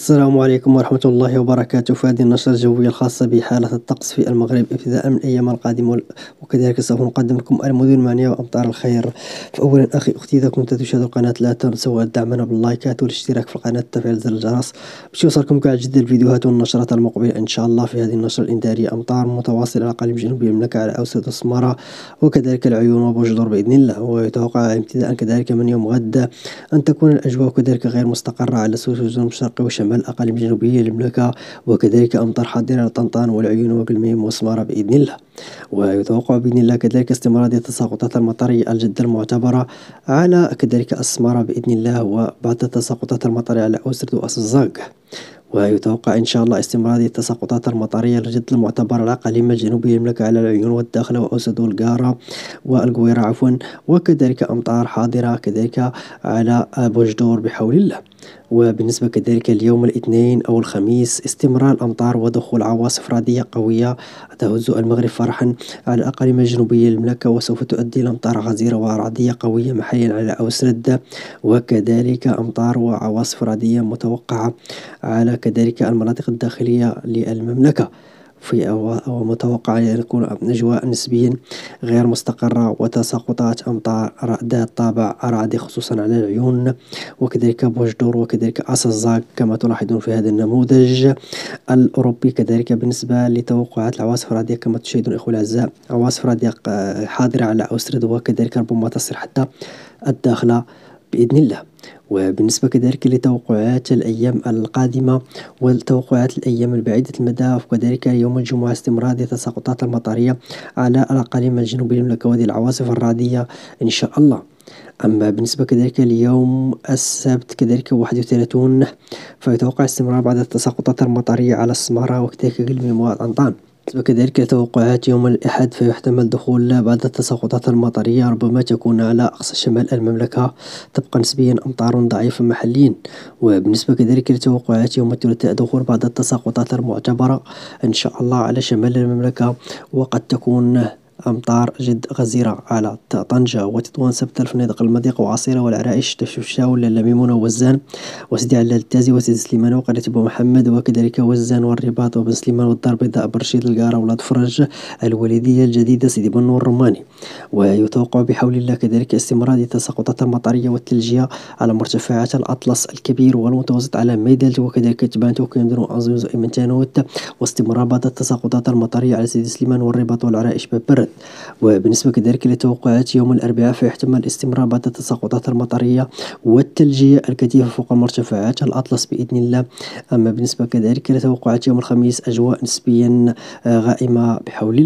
السلام عليكم ورحمة الله وبركاته. في هذه النشرة الجوية الخاصة بحالة الطقس في المغرب ابتداء من الأيام القادمة وكذلك سوف نقدم لكم المدن المعنية وأمطار الخير. فأولا أخي أختي إذا كنت تشاهد القناة لا تنسوا دعمنا باللايكات والاشتراك في القناة وتفعيل زر الجرس باش يوصلكم كاع جديد الفيديوهات والنشرات المقبلة إن شاء الله في هذه النشرة الإنذارية أمطار متواصلة على أقاليم جنوبية المملكة على أوسط السمارة وكذلك العيون وبوجدور بإذن الله. ويتوقع ابتداء كذلك من يوم غد أن تكون الأجواء كذلك غير مستقرة على سوس الجنوب الشرقي وشمال الأقاليم الجنوبية المملكة وكذلك أمطار حاضرة طنطان والعيون وقلميم وسمارة بإذن الله. ويتوقع بإذن الله كذلك استمرار التساقطات المطرية الجد المعتبرة على كذلك السمارة بإذن الله وبعض التساقطات المطرية على أسرد وأسزاق ويتوقع إن شاء الله استمرار التساقطات المطرية الجد المعتبرة على الأقاليم الجنوبية المملكة على العيون والداخلة وأسد والقارة والقويرة عفوا وكذلك أمطار حاضرة كذلك على بوجدور بحول الله. وبالنسبة كذلك اليوم الاثنين أو الخميس استمرار الأمطار ودخول عواصف رعدية قوية تهز المغرب فرحا. على الأقاليم الجنوبية للمملكة وسوف تؤدي الأمطار غزيرة ورعدية قوية محليا على أوسرد وكذلك أمطار وعواصف رعدية متوقعة على كذلك المناطق الداخلية للمملكة. في أو متوقع أن يكون أجواء نسبيا غير مستقرة وتساقطات أمطار ذات طابع رعدي خصوصا على العيون. وكذلك بوجدور وكذلك أسزاك كما تلاحظون في هذا النموذج الأوروبي. كذلك بالنسبة لتوقعات العواصف الرعدية كما تشاهدون إخوة الأعزاء عواصف رعدية حاضرة على أسرد وكذلك ربما تصل حتى الداخلة بإذن الله. وبالنسبة كذلك لتوقعات الأيام القادمة والتوقعات الأيام البعيدة المدى وكذلك يوم الجمعة استمرار التساقطات المطرية على الأقاليم الجنوبية المملكة وهذه العواصف الرعدية إن شاء الله. أما بالنسبة كذلك ليوم السبت كذلك واحد وثلاثون فيتوقع استمرار بعض التساقطات المطرية على السمارة وكذلك قلمي وأنطان وكذلك توقعات يوم الأحد فيحتمل دخول بعض التساقطات المطرية ربما تكون على أقصى شمال المملكة تبقى نسبيا أمطار ضعيفة محليا. وبالنسبة كذلك لتوقعات يوم الثلاثاء دخول بعض التساقطات المعتبرة إن شاء الله على شمال المملكة وقد تكون أمطار جد غزيرة على طنجة. وتطوان سبت الفنادق المضيق وعصيرة والعرائش تشوشا واللميمونة ووزان وسيدي على التازي وسيدي سليمان وقرية بو محمد وكذلك وزان والرباط وبن سليمان والدار البيضاء برشيد القارة ولاد فرج الوالدية الجديدة سيدي بنو الروماني ويتوقع بحول الله كذلك استمرار التساقطات المطرية والثلجية على مرتفعات الأطلس الكبير والمتوسط على ميدلج وكذلك تبانت وكندر وأزوز وإيمن تانوت واستمرار بعض التساقطات المطرية على سيدي سليمان والرباط والعرائش ببرد. وبالنسبة كذلك لتوقعات يوم الأربعاء فيحتمل استمرار بعض التساقطات المطرية والثلجية الكثيفة فوق مرتفعات الأطلس بإذن الله. أما بالنسبة كذلك لتوقعات يوم الخميس أجواء نسبيا غائمة بحول الله